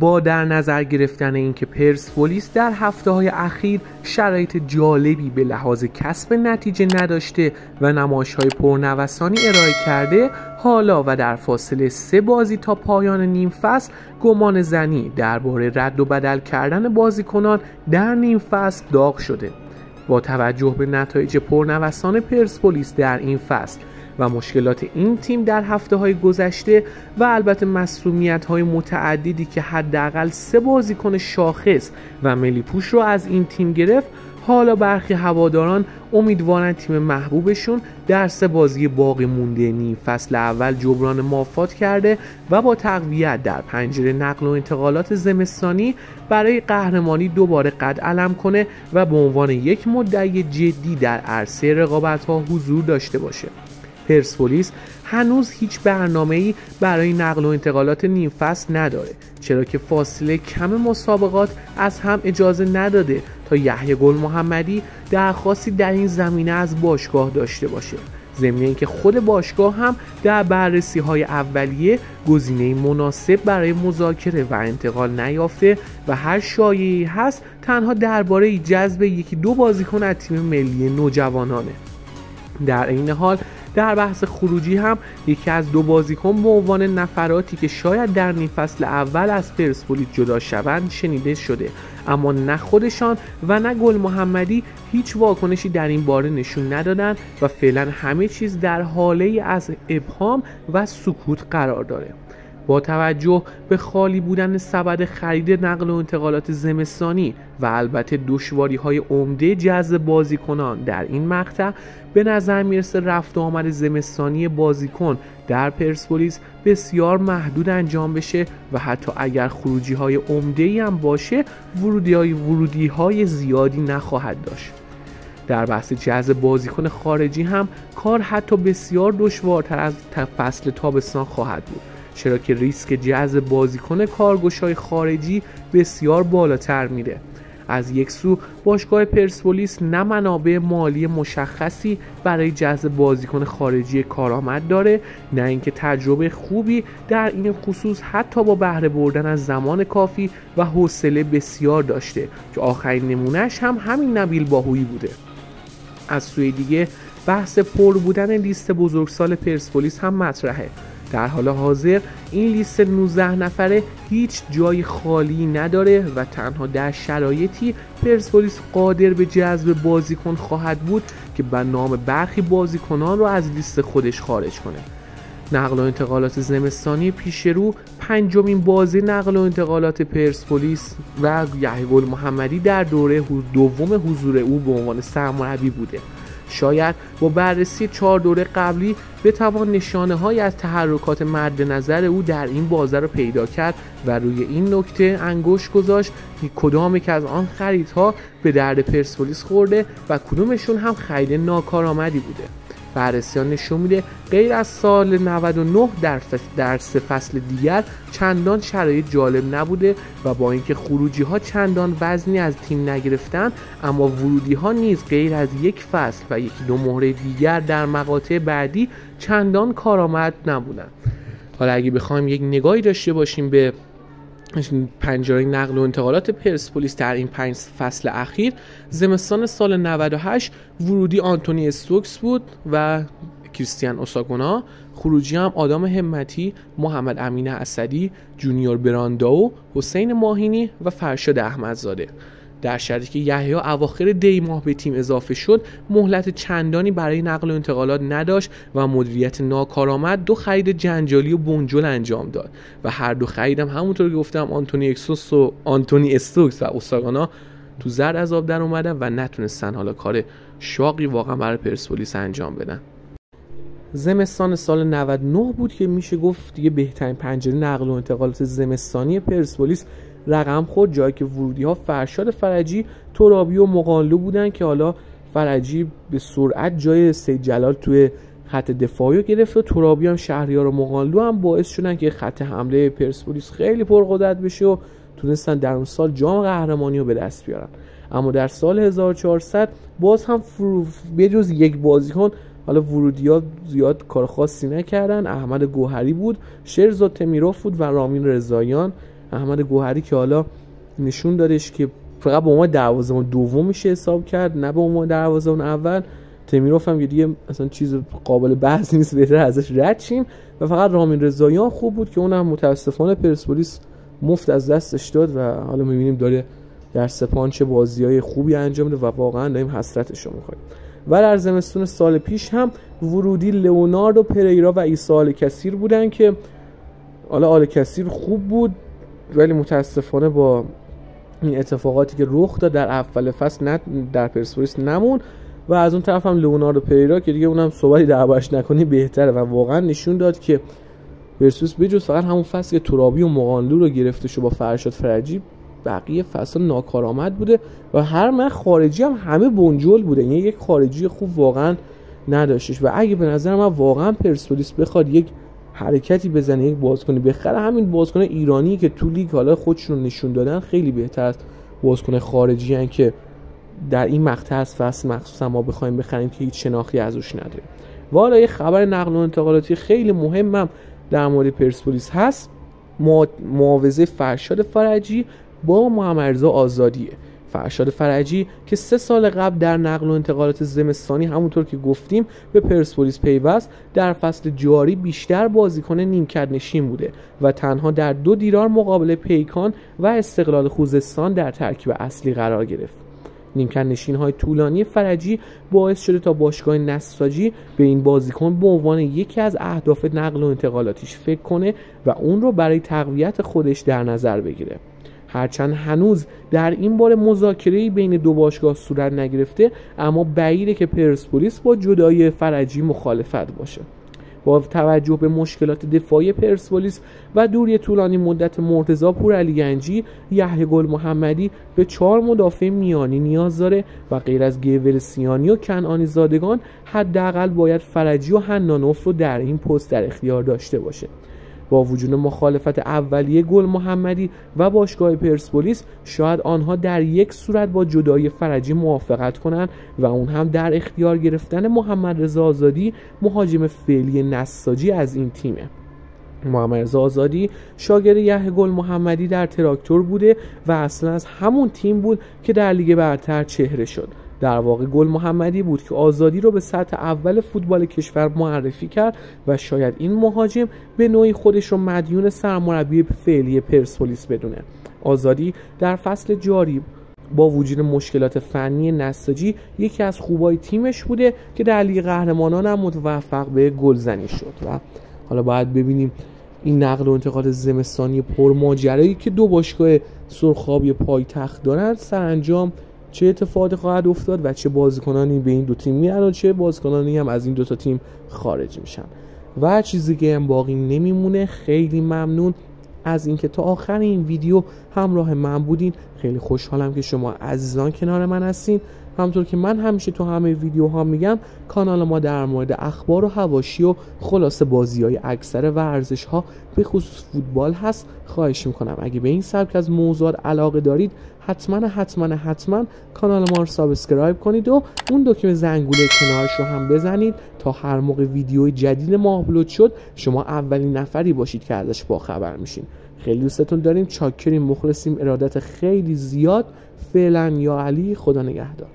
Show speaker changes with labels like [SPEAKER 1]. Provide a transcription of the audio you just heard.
[SPEAKER 1] با در نظر گرفتن اینکه پرسپولیس در هفته های اخیر شرایط جالبی به لحاظ کسب نتیجه نداشته و نمایش های پرنوسانی ارائه کرده حالا و در فاصله سه بازی تا پایان نیم فصل گمان زنی درباره رد و بدل کردن بازیکنان در نیم فصل داغ شده. با توجه به نتایج پرنوسان پرسپولیس در این فصل و مشکلات این تیم در هفته های گذشته و البته مسئولیت های متعددی که حداقل سه بازیکن شاخص و ملی پوش رو از این تیم گرفت حالا برخی هواداران امیدوارن تیم محبوبشون در سه بازی باقی مونده نیم فصل اول جبران مافات کرده و با تقویت در پنجره نقل و انتقالات زمستانی برای قهرمانی دوباره قد علم کنه و به عنوان یک مدعی جدی در عرصه رقابت ها حضور داشته باشه. پرسپولیس هنوز هیچ برنامه‌ای برای نقل و انتقالات نیم فصل نداره چرا که فاصله کم مسابقات از هم اجازه نداده تا یحیی گل محمدی درخواستی در این زمینه از باشگاه داشته باشه. ضمن اینکه خود باشگاه هم در بررسی های اولیه گزینه مناسب برای مذاکره و انتقال نیافته و هر شایعی هست تنها درباره جذب یکی دو بازیکن از تیم ملی نوجوانانه. در این حال در بحث خروجی هم یکی از دو بازیکن به عنوان نفراتی که شاید در نیم فصل اول از پرسپولیس جدا شوند شنیده شده. اما نه خودشان و نه گل محمدی هیچ واکنشی در این باره نشون ندادن و فعلا همه چیز در حاله از ابهام و سکوت قرار داره. با توجه به خالی بودن سبد خرید نقل و انتقالات زمستانی و البته دشواری های عمده جذب بازیکنان در این مقطع به نظر می‌رسه رفت و آمد زمستانی بازیکن در پرسپولیس بسیار محدود انجام بشه و حتی اگر خروجی های عمده ای هم باشه ورودی های, ورودی های زیادی نخواهد داشت. در بحث جذب بازیکن خارجی هم کار حتی بسیار دشوارتر از فصل تابستان خواهد بود. چرا که ریسک جذب بازیکن کارگوشای خارجی بسیار بالاتر میره. از یک سو باشگاه پرسپولیس نه منابع مالی مشخصی برای جذب بازیکن خارجی کارآمد داره نه اینکه تجربه خوبی در این خصوص حتی با بهره بردن از زمان کافی و حوصله بسیار داشته که آخرین نمونهش هم همین نبیل باهویی بوده. از سوی دیگه بحث پر بودن لیست بزرگسال پرسپولیس هم مطرحه. در حال حاضر این لیست 19 نفره هیچ جای خالی نداره و تنها در شرایطی پرسپولیس قادر به جذب بازیکن خواهد بود که به نام برخی بازیکنان رو از لیست خودش خارج کنه. نقل و انتقالات زمستانی پیش رو پنجمین بازی نقل و انتقالات پرسپولیس و یحیی محمدی در دوره دوم حضور او به عنوان سرمربی بوده. شاید با بررسی چهار دوره قبلی بتوان نشانه های از تحرکات مد نظر او در این بازه را پیدا کرد و روی این نکته انگشت گذاشت که کدام که از آن خریدها به درد پرسپولیس خورده و کدومشون هم خرید ناکارآمدی بوده. بررسیان نشون میده غیر از سال 99 در, در سه فصل دیگر چندان شرایط جالب نبوده و با اینکه خروجی ها چندان وزنی از تیم نگرفتن اما ورودی ها نیز غیر از یک فصل و یکی دو مهره دیگر در مقاطع بعدی چندان کارآمد نبودن حالا اگه بخوایم یک نگاهی داشته باشیم به پنجره نقل و انتقالات پرسپولیس در این پنج فصل اخیر. زمستان سال 98 ورودی آنتونی استوکس بود و کریستیان اوساگونا خروجی هم آدم همتی محمد امین اسدی جونیور برانداو حسین ماهینی و فرشاد احمدزاده. در شرطی که یحیی اواخر دی ماه به تیم اضافه شد مهلت چندانی برای نقل و انتقالات نداشت و مدیریت ناکارآمد دو خرید جنجالی و بنجل انجام داد. و هر دو خریدم همونطور که گفتم آنتونی اکسوس و آنتونی استوکس و اوساگانا تو زر از آب در اومدن و نتونستن حالا کار شاقی واقعا برای پرسپولیس انجام بدن. زمستان سال 99 بود که میشه گفت دیگه بهترین پنجره نقل و انتقالات زمستانی پرسپولیس رقم خورد جایی که ورودی ها فرشاد فرجی ترابی و مقالو بودن که حالا فرجی به سرعت جای سید جلال توی خط دفاعی رو گرفت و ترابی هم شهریار و مقالو هم باعث شدن که خط حمله پرسپولیس خیلی پرقدرت بشه و تونستن در اون سال جام قهرمانی رو به دست بیارن. اما در سال 1400 باز هم به جز یک بازیکن حالا ورودی ها زیاد کار خاصی نکردن. احمد گوهری بود شرزا تمیروف بود و رامین رضاییان. احمد گوهری که حالا نشون دادش که فقط به عنوان دروازه‌بان دوم میشه حساب کرد نه به عنوان دروازه‌بان اول. تمیروف هم دیگه اصلا چیز قابل بحث نیست بهتر ازش رد شیم. و فقط رامین رضاییان خوب بود که اونم متاسفانه پرسپولیس مفت از دستش داد و حالا می‌بینیم داره در سپان چه بازی های خوبی انجام میده و واقعا داریم حسرتش رو می‌خوریم. و در زمستون سال پیش هم ورودی لئوناردو پریرا و ایسا کثیر بودن که حالا آل کثیر خوب بود. ولی متاسفانه با این اتفاقاتی که رخ داد در اول فصل نه در پرسپولیس نمون و از اون طرف هم لئوناردو پریرا که دیگه اونم صحبتی دربارش نکنی بهتره و واقعا نشون داد که پرسپولیس بجز فقط همون فصل که ترابی و مقانلو رو گرفته شو با فرشاد فرجی بقیه فصل ناکارآمد بوده و هر من خارجی هم همه بنجل بوده. یعنی یک خارجی خوب واقعا نداشتش. و اگه به نظر من واقعا پرسپولیس بخواد یک حرکتی بزنه یک بازیکن بخره. همین بازیکن ایرانی که تو لیگ حالا خودشون نشون دادن خیلی بهتر از بازیکن خارجی هن که در این مقطع از فصل مخصوصا ما بخوایم بخریم که هیچ شناختی ازش نداره. و حالا یه خبر نقل و انتقالاتی خیلی مهمم در مورد پرسپولیس هست. معاوضه فرشاد فرجی با محمد آزادیه. فرشاد فرجی که سه سال قبل در نقل و انتقالات زمستانی همونطور که گفتیم به پرسپولیس پیوست در فصل جاری بیشتر بازیکن نیمکت نشین بوده و تنها در دو دیدار مقابل پیکان و استقلال خوزستان در ترکیب اصلی قرار گرفت. نیمکت نشین های طولانی فرجی باعث شده تا باشگاه نساجی به این بازیکن به عنوان یکی از اهداف نقل و انتقالاتیش فکر کنه و اون رو برای تقویت خودش در نظر بگیره. هرچند هنوز در این بار مذاکره بین دو باشگاه صورت نگرفته اما بعیده که پرسپولیس با جدایی فرجی مخالفت باشه. با توجه به مشکلات دفاعی پرسپولیس و دوری طولانی مدت مرتضا پور علی گنجی یحیی گل محمدی به چهار مدافع میانی نیاز داره و غیر از گیول سیانی و کنعانی زادگان حداقل باید فرجی و حنانوف رو در این پست در اختیار داشته باشه. با وجود مخالفت اولیه گل محمدی و باشگاه پرسپولیس شاید آنها در یک صورت با جدایی فرجی موافقت کنند و اون هم در اختیار گرفتن محمد رضا آزادی مهاجم فعلی نساجی از این تیمه. محمد رضا آزادی شاگرد یحیی گل محمدی در تراکتور بوده و اصلا از همون تیم بود که در لیگ برتر چهره شد. در واقع گل محمدی بود که آزادی رو به سطح اول فوتبال کشور معرفی کرد و شاید این مهاجم به نوعی خودش رو مدیون سرمربی فعلی پرسپولیس بدونه. آزادی در فصل جاری با وجود مشکلات فنی نساجی یکی از خوبای تیمش بوده که در لیگ قهرمانان هم متوفق به گلزنی شد و حالا باید ببینیم این نقل و انتقال زمستانی پرماجرایی که دو باشگاه سرخابی پایتخت دارند سرانجام چه اتفاقی خواهد افتاد و چه بازیکنانی به این دو تیم میرن و چه بازیکنانی هم از این دو تا تیم خارج میشن. و چیزی که هم باقی نمیمونه خیلی ممنون از اینکه تا آخر این ویدیو همراه من بودین. خیلی خوشحالم که شما عزیزان کنار من هستین. همونطور که من همیشه تو همه ویدیوها میگم کانال ما در مورد اخبار و حواشی و خلاصه بازی های اکثر ورزش ها به خصوص فوتبال هست خواهش می‌کنم. اگه به این سبک از موضوعات علاقه دارید حتما حتما حتما کانال ما رو subscribe کنید و اون دکمه زنگوله کنارش رو هم بزنید تا هر موقع ویدیوی جدید ما آپلود شد شما اولین نفری باشید که ازش با خبر میشین. خیلی دوستتون داریم. چاکریم مخلصیم. ارادت خیلی زیاد. فعلا یا علی خدا نگهدار.